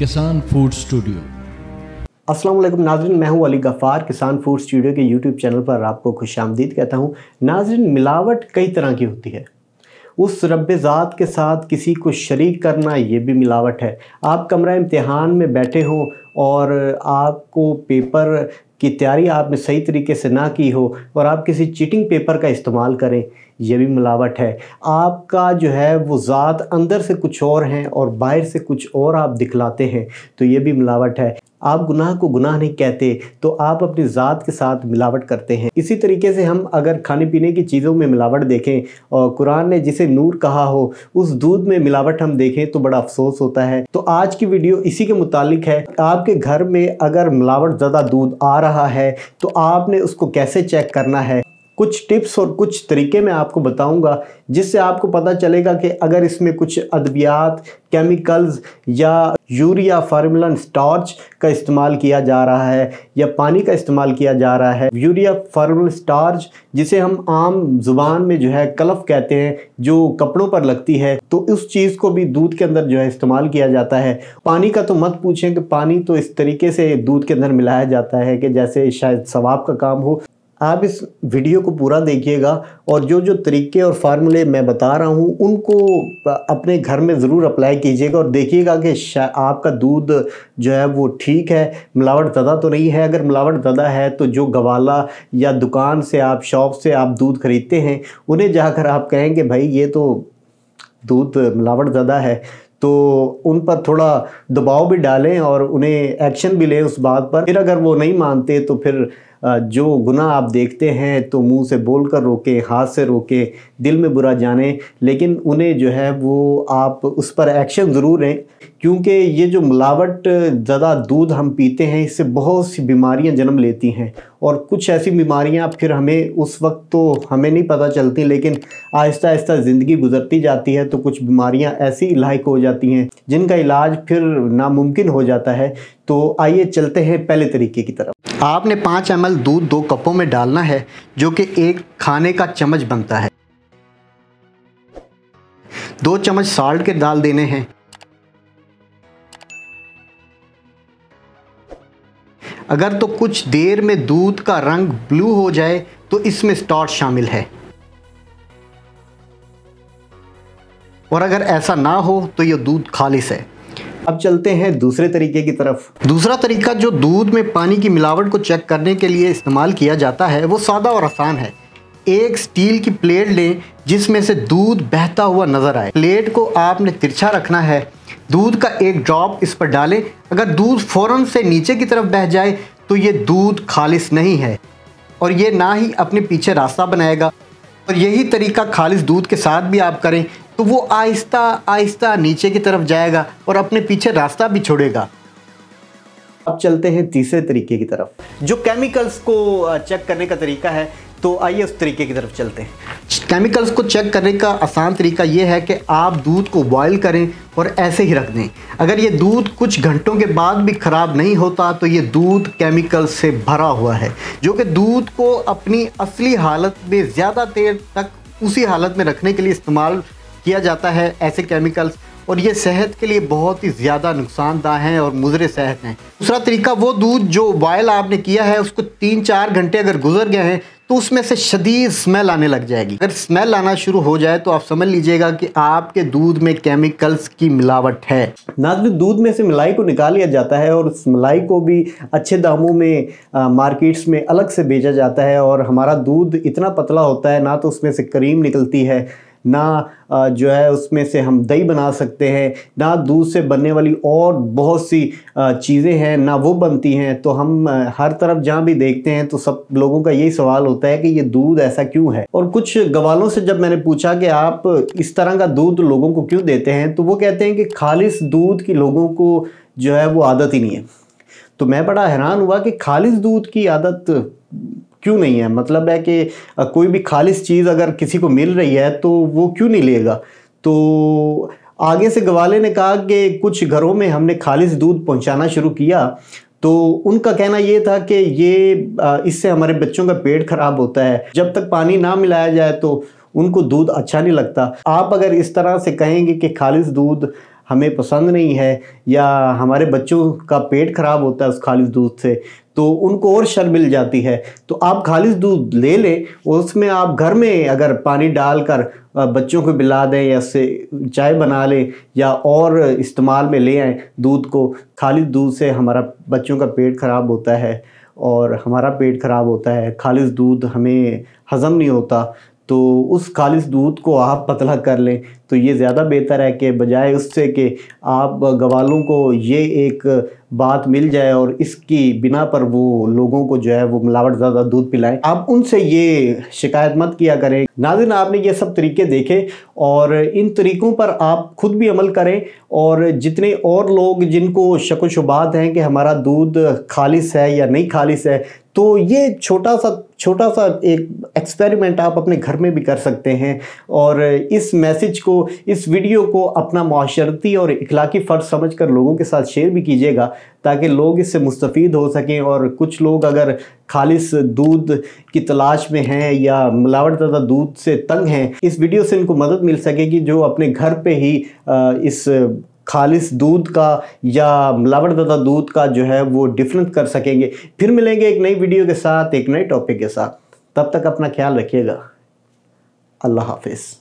किसान food studio. Aslam नाजरीन, मैं हूँ अली गफ़ार किसान फ़ूड स्टूडियो के यूट्यूब चैनल पर आपको खुश आमदीद कहता हूँ। नाजरीन, मिलावट कई तरह की होती है। उस रब ज़ात के साथ किसी को शरीक करना ये भी मिलावट है। आप कमरा इम्तहान में बैठे हों और आपको पेपर की तैयारी आपने सही तरीके से ना की हो और आप किसी चीटिंग पेपर का इस्तेमाल करें ये भी मिलावट है। आपका जो है वो ज़ात अंदर से कुछ और हैं और बाहर से कुछ और आप दिखलाते हैं तो ये भी मिलावट है। आप गुनाह को गुनाह नहीं कहते तो आप अपनी ज़ात के साथ मिलावट करते हैं। इसी तरीके से हम अगर खाने पीने की चीज़ों में मिलावट देखें, और कुरान ने जिसे नूर कहा हो, उस दूध में मिलावट हम देखें तो बड़ा अफसोस होता है। तो आज की वीडियो इसी के मुतालिक है। आपके घर में अगर मिलावट ज़्यादा दूध आ रहा है तो आपने उसको कैसे चेक करना है? कुछ टिप्स और कुछ तरीके मैं आपको बताऊँगा, जिससे आपको पता चलेगा कि अगर इसमें कुछ अद्वियात केमिकल्स या यूरिया फार्मूलन स्टार्च का इस्तेमाल किया जा रहा है या पानी का इस्तेमाल किया जा रहा है, यूरिया फार्मूलन स्टार्च, जिसे हम आम ज़ुबान में जो है कलफ कहते हैं, जो कपड़ों पर लगती है तो उस चीज़ को भी दूध के अंदर जो है इस्तेमाल किया जाता है। पानी का तो मत पूछें कि पानी तो इस तरीके से दूध के अंदर मिलाया जाता है कि जैसे शायद सवाब का काम हो आप इस वीडियो को पूरा देखिएगा और जो जो तरीके और फार्मूले मैं बता रहा हूँ, उनको अपने घर में ज़रूर अप्लाई कीजिएगा और देखिएगा कि आपका दूध जो है वो ठीक है, मिलावट ज़्यादा तो नहीं है। अगर मिलावट ज़्यादा है तो जो गवाला या दुकान से आप, शॉप से आप दूध ख़रीदते हैं, उन्हें जाकर आप कहेंगे, भाई, ये तो दूध मिलावट ज़्यादा है। तो उन पर थोड़ा दबाव भी डालें और उन्हें एक्शन भी लें उस बात पर। फिर अगर वो नहीं मानते तो फिर जो गुनाह आप देखते हैं तो मुँह से बोल कर रोके, हाथ से रोके, दिल में बुरा जाने, लेकिन उन्हें जो है वो आप उस पर एक्शन ज़रूर लें, क्योंकि ये जो मिलावट ज़्यादा दूध हम पीते हैं, इससे बहुत सी बीमारियाँ जन्म लेती हैं। और कुछ ऐसी बीमारियाँ फिर हमें उस वक्त तो हमें नहीं पता चलती, लेकिन आहिस्ता आहिस्ता ज़िंदगी गुजरती जाती है तो कुछ बीमारियाँ ऐसी लायक हो जाती हैं, जिनका इलाज फिर नामुमकिन हो जाता है। तो आइए चलते हैं पहले तरीके की तरफ़। आपने पाँच एम दूध दो कपों में डालना है, जो कि एक खाने का चम्मच बनता है। दो चम्मच साल्ट के डाल देने हैं। अगर तो कुछ देर में दूध का रंग ब्लू हो जाए तो इसमें स्टार्च शामिल है। और अगर ऐसा ना हो तो यह दूध खालिश है। अब चलते हैं दूसरे तरीके की तरफ़। दूसरा तरीका जो दूध में पानी की मिलावट को चेक करने के लिए इस्तेमाल किया जाता है, वो सादा और आसान है। एक स्टील की प्लेट लें जिसमें से दूध बहता हुआ नज़र आए। प्लेट को आपने तिरछा रखना है। दूध का एक ड्रॉप इस पर डालें। अगर दूध फ़ौरन से नीचे की तरफ़ बह जाए तो ये दूध खालिश नहीं है। और ये ना ही अपने पीछे रास्ता बनाएगा। और यही तरीका खालिश दूध के साथ भी आप करें। तो वो आहिस्ता आहिस्ता नीचे की तरफ़ जाएगा और अपने पीछे रास्ता भी छोड़ेगा। अब चलते हैं तीसरे तरीके की तरफ़। जो केमिकल्स को चेक करने का तरीका है तो आइए उस तरीके की तरफ़ चलते हैं। केमिकल्स को चेक करने का आसान तरीका ये है कि आप दूध को बॉयल करें और ऐसे ही रख दें। अगर ये दूध कुछ घंटों के बाद भी ख़राब नहीं होता तो ये दूध केमिकल से भरा हुआ है, जो कि दूध को अपनी असली हालत में ज़्यादा देर तक उसी हालत में रखने के लिए इस्तेमाल किया जाता है ऐसे केमिकल्स और ये सेहत के लिए बहुत ही ज़्यादा नुकसानदा हैं और मुजरे सेहत हैं। दूसरा तरीका वो दूध जो बॉयल आपने किया है उसको तीन चार घंटे अगर गुजर गए हैं तो उसमें से शदीद स्मेल आने लग जाएगी। अगर स्मेल आना शुरू हो जाए तो आप समझ लीजिएगा कि आपके दूध में केमिकल्स की मिलावट है। नाजन दूध में से मलाई को निकाल लिया जाता है और उस मलाई को भी अच्छे दामों में आ, मार्केट्स में अलग से बेचा जाता है और हमारा दूध इतना पतला होता है ना तो उसमें से करीम निकलती है। ना जो है उसमें से हम दही बना सकते हैं, ना दूध से बनने वाली और बहुत सी चीज़ें हैं, ना वो बनती हैं तो हम हर तरफ़ जहाँ भी देखते हैं तो सब लोगों का यही सवाल होता है कि ये दूध ऐसा क्यों है? और कुछ गवालों से जब मैंने पूछा कि आप इस तरह का दूध लोगों को क्यों देते हैं तो वो कहते हैं कि खालिश दूध की लोगों को जो है वो आदत ही नहीं है। तो मैं बड़ा हैरान हुआ कि खालिश दूध की आदत क्यों नहीं है? मतलब है कि कोई भी खालिश चीज़ अगर किसी को मिल रही है तो वो क्यों नहीं लेगा? तो आगे से गवाले ने कहा कि कुछ घरों में हमने खालिश दूध पहुंचाना शुरू किया तो उनका कहना ये था कि ये इससे हमारे बच्चों का पेट खराब होता है। जब तक पानी ना मिलाया जाए तो उनको दूध अच्छा नहीं लगता। आप अगर इस तरह से कहेंगे कि खालिश दूध हमें पसंद नहीं है या हमारे बच्चों का पेट ख़राब होता है उस खालिश दूध से तो उनको और शर मिल जाती है। तो आप खालिश दूध ले लें, उसमें आप घर में अगर पानी डालकर बच्चों को पिला दें या से, चाय बना लें या और इस्तेमाल में ले आएँ दूध को, खालिश दूध से हमारा बच्चों का पेट ख़राब होता है और हमारा पेट ख़राब होता है। खालिश दूध हमें हज़म नहीं होता। तो उस खालिश दूध को आप पतला कर लें। तो ये ज़्यादा बेहतर है कि बजाय उससे कि आप गवालों को ये एक बात मिल जाए और इसकी बिना पर वो लोगों को जो है वो मिलावट ज़्यादा दूध पिलाएँ। आप उनसे ये शिकायत मत किया करें। नाजिन, आपने ये सब तरीके देखे और इन तरीक़ों पर आप खुद भी अमल करें और जितने और लोग जिनको शक शुबात हैं कि हमारा दूध खालिश है या नहीं खालिश है तो ये छोटा सा छोटा सा एक एक्सपेरिमेंट आप अपने घर में भी कर सकते हैं और इस मैसेज को, इस वीडियो को अपना माशरती और इखलाकी फ़र्ज़ समझ कर लोगों के साथ शेयर भी कीजिएगा ताकि लोग इससे मुस्तफ़ हो सकें और कुछ लोग अगर खालिश दूध की तलाश में हैं या मिलावट ज़्यादा दूध से तंग हैं, इस वीडियो से इनको मदद मिल सकेगी जो अपने घर पे ही इस खालिश दूध का या मिलावट दादा दूध का जो है वो डिफरेंस कर सकेंगे। फिर मिलेंगे एक नई वीडियो के साथ, एक नए टॉपिक के साथ। तब तक अपना ख्याल रखिएगा। अल्लाह हाफिज़।